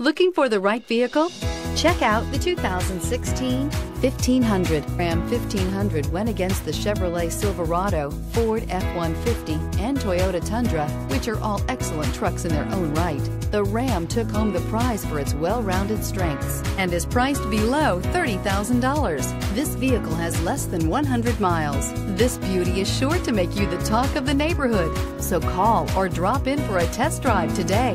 Looking for the right vehicle? Check out the 2016 1500. Ram 1500 went against the Chevrolet Silverado, Ford F-150, and Toyota Tundra, which are all excellent trucks in their own right. The Ram took home the prize for its well-rounded strengths and is priced below $30,000. This vehicle has less than 100 miles. This beauty is sure to make you the talk of the neighborhood. So call or drop in for a test drive today.